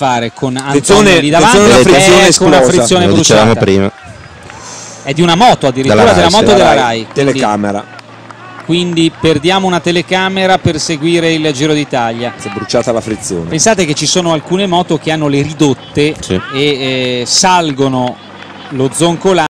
fare con Attenzione, Antonio lì davanti la una frizione ecco una frizione Lo dicevamo bruciata prima. è di una moto addirittura Della Rai, della sì. moto della Rai, Rai quindi, Telecamera. quindi perdiamo una telecamera per seguire il Giro d'Italia Si è bruciata la frizione. pensate che ci sono alcune moto che hanno le ridotte Sì. e eh, salgono lo zoncolano